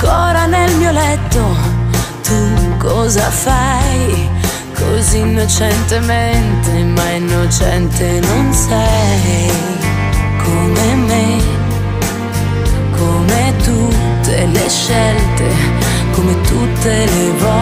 ancora nel mio letto. Tu cosa fai? Così innocentemente, ma innocente non sei come me, come tutte le scelte, come tutte le volte